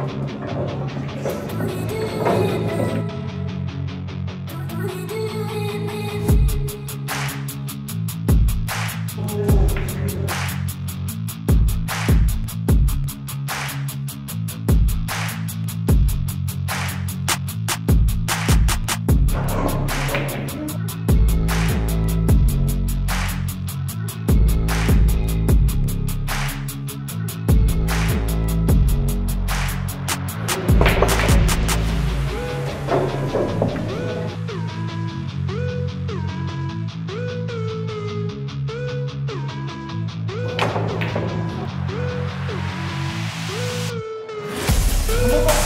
We do it. 한 번만